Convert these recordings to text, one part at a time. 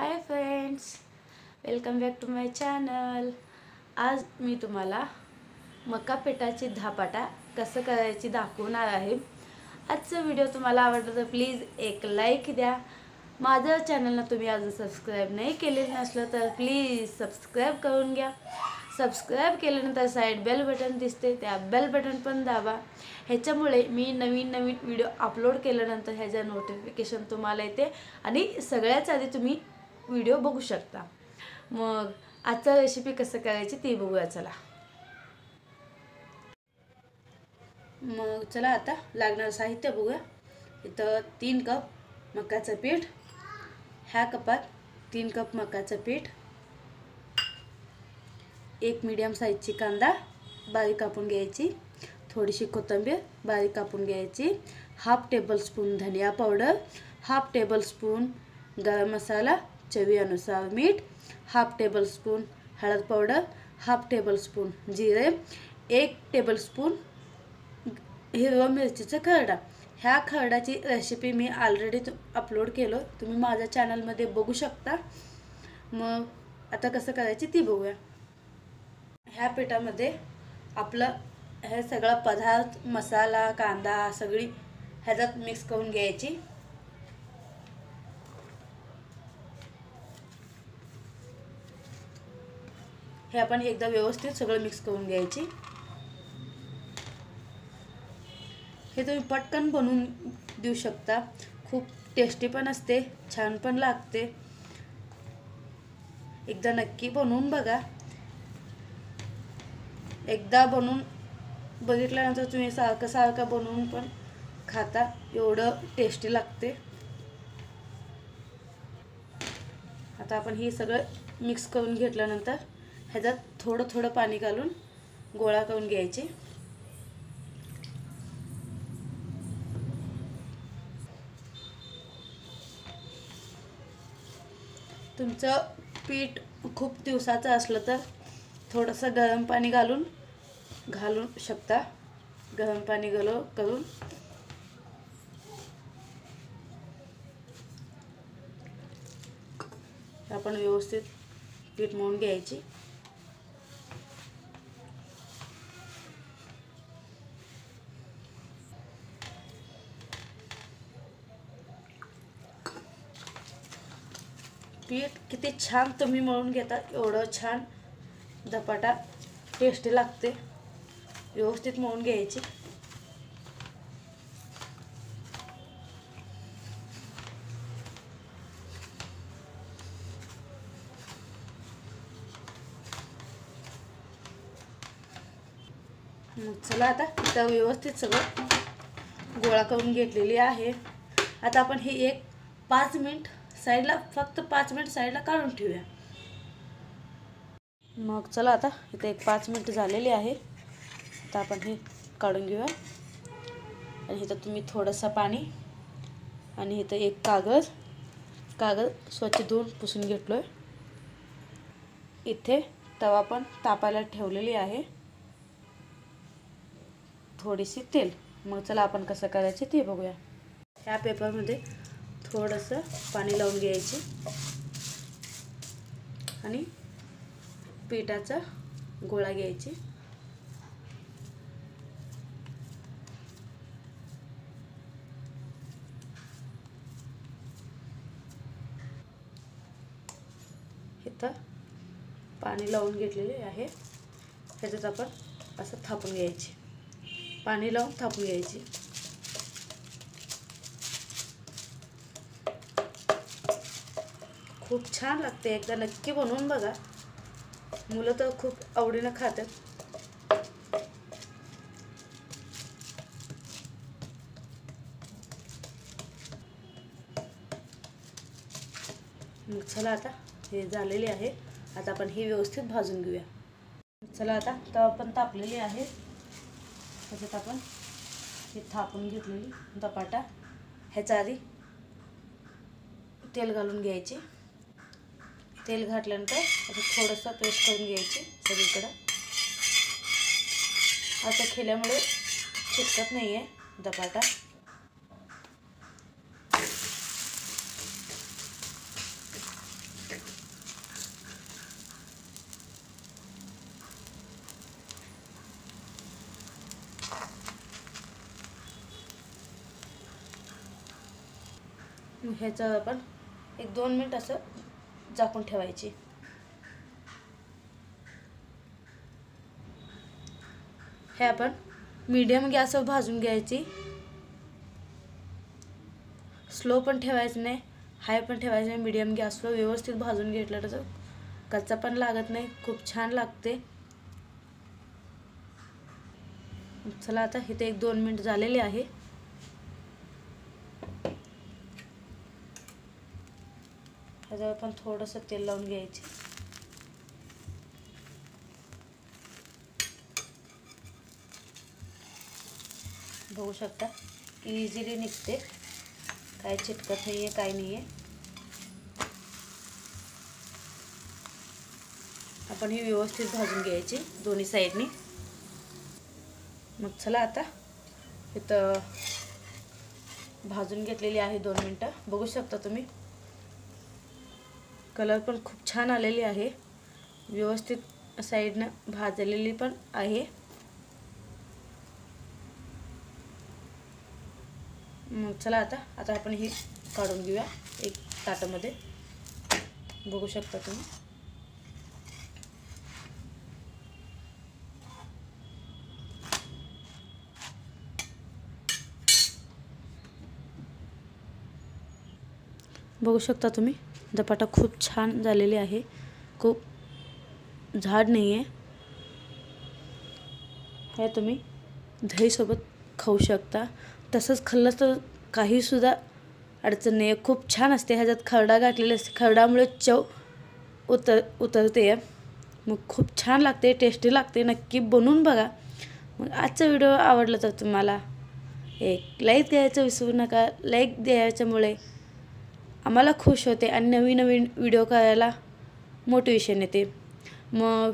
Hi friends welcome back to my channel आज मी तुम्हाला मका पिठाची धापाटा कसं करायची दाखवणार आहे. आजचा व्हिडिओ तुम्हाला आवडला तर प्लीज एक लाईक द्या. माझं चॅनलला तुम्ही अजून सबस्क्राईब नाही केलेलं नसलं तर प्लीज सबस्क्राईब करून घ्या. सबस्क्राईब केल्यानंतर साईड बेल बटन दिसते त्या बेल बटन पण दाबा. ह्याच्यामुळे मी नवीन नवीन व्हिडिओ अपलोड केल्यानंतर ह्याचं नोटिफिकेशन तुम्हाला येते. आणि सगळ्यात आधी तुम्ही व्हिडिओ बघू शकता. मग आजचा रेसिपी कसं करायची ती बघूया चला. मग चला आता लागणारं साहित्य बघूया. इथं तीन कप मकाचं पीठ ह्या कपात तीन कप मकाचं पीठ एक मीडियम साईजची कांदा बारीक कापून घ्यायची थोडीशी कोथिंबीर बारीक कापून घ्यायची हाफ टेबलस्पून धनिया powder half tablespoon garam masala चवीनुसार मीठ हाफ टेबलस्पून हळद पावडर हाफ टेबलस्पून जिरे एक टेबलस्पून हिरवा मिरचीचं खरडा. ह्या खरडाची रेसिपी मी ऑलरेडी अपलोड केलं. तुम्ही माझ्या चॅनलमध्ये बघू शकता. मग आता कसं करायची ती बघूया. ह्या पिठामध्ये आपलं हे सगळं पदार्थ मसाला कांदा सगळी ह्याच्यात मिक्स करून घ्यायची. हे आपण एकदा व्यवस्थित सगळं मिक्स करून घ्यायची. हे तुम्ही पटकन बनवून देऊ शकता. खूप टेस्टी पण असते छान पण लागते. एकदा नक्की बनवून बघा. एकदा बनवून बघितल्यानंतर तुम्ही सारखं सारखं बनवून पण खाता. एवढं टेस्टी लागते. आता आपण हे सगळं मिक्स करून घेतल्यानंतर ह्याच्यात थोडं थोडं पाणी घालून गोळा करून घ्यायचे. तुमचं पीठ खूप दिवसाचं असलं तर थोडंसं गरम पाणी घालून घालू शकता. गरम पाणी गलो करून. आपण व्यवस्थित पीठ मळून घ्यायची. पीठ किती छान तुम्ही मळून घेता एवढं छान धपाटा टेस्टी लागते. व्यवस्थित मळून घ्यायची. मग चला आता इथं व्यवस्थित सगळं गोळा करून घेतलेली आहे. आता आपण हे एक पाच मिनिट साईडला फक्त पाच मिनिट साईडला काढून ठेवूया. मग चला आता इथं एक पाच मिनिट झालेली आहे. आता आपण हे काढून घेऊया. आणि इथं तुम्ही थोडंसं पाणी आणि इथं एक कागद कागद स्वच्छ धुवून पुसून घेतलो आहे इथे तवा पण तापायला ठेवलेली आहे. थोडीशी तेल. मग चला आपण कसं करायचे ते बघूया. ह्या पेपरमध्ये थोडंसं पाणी लावून घ्यायचे. आणि पिठाचा गोळा घ्यायचे. इथं पाणी लावून घेतलेले आहे. ह्याच्यात आपण असं थापून घ्यायचे. पाणी लावून थापून घ्यायची. खूप छान लागते एकदा नक्की बनवून बघा. मुलं तर खूप आवडीनं खातात. मग चला आता हे झालेले आहे. आता आपण हे व्यवस्थित भाजून घेऊया. चला आता तवा पण तापलेली आहे. त्याच्यात आपण हे थापून घेतलेली धपाटा. ह्याच्या आधी तेल घालून घ्यायचे. तेल घातल्यानंतर असं थोडंसं पेस्ट करून घ्यायची सगळीकडं. असं खेल्यामुळे चिटकत नाही आहे धपाटा ह्याचं आपण एक दोन मिनिट असं झाकून ठेवायची. हे आपण मीडियम गॅसवर भाजून घ्यायची. स्लो पण ठेवायचं नाही हाय पण ठेवायचं नाही मीडियम गॅसवर व्यवस्थित भाजून घेतलं तर कच्चा पण लागत नाही खूप छान लागते. चला आता इथे एक दोन मिनिट झालेले आहे. त्याच्यावर पण थोडंसं तेल लावून घ्यायचे. बघू शकता इझिली निघते. काय चिटकत नाही आहे काय नाही आहे आपण ही व्यवस्थित भाजून घ्यायची दोन्ही साईडनी. मग चला आता इथं भाजून घेतलेली आहे दोन मिनटं. बघू शकता तुम्ही. कलर पण खूप छान आलेली आहे. व्यवस्थित साईडनं भाजलेली पण आहे. मग चला आता आता आपण ही काढून घेऊया एक ताटामध्ये. बघू शकता तुम्ही. बघू शकता तुम्ही. धपाटा खूप छान झालेली आहे. खूप झाड नाही आहे हे तुम्ही दहीसोबत खाऊ शकता. तसंच खाल्लं तर काहीसुद्धा अडचण नाही आहे खूप छान असते. ह्याच्यात खरडा घातलेला असते. खरडामुळे चव उतर उतरते. मग खूप छान लागते. टेस्टी लागते. नक्की बनवून बघा. मग आजचा व्हिडिओ आवडला तर तुम्हाला एक लाईक द्यायचं विसरू नका. लाईक द्यायच्यामुळे आम्हाला खुश होते आणि नवीन नवीन व्हिडिओ करायला मोटिवेशन येते. मग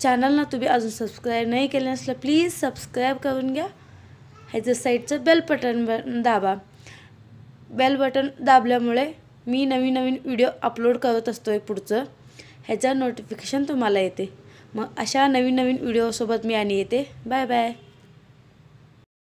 चॅनलना तुम्ही अजून सबस्क्राईब नाही केलं नसलं प्लीज सबस्क्राईब करून घ्या. ह्याचं साईडचं बेल बटन ब दाबा. बेल बटन दाबल्यामुळे मी नवीन नवीन व्हिडिओ अपलोड करत असतो आहे पुढचं. ह्याचं नोटिफिकेशन तुम्हाला येते. मग अशा नवीन नवीन व्हिडिओसोबत मी आणि येते. Bye bye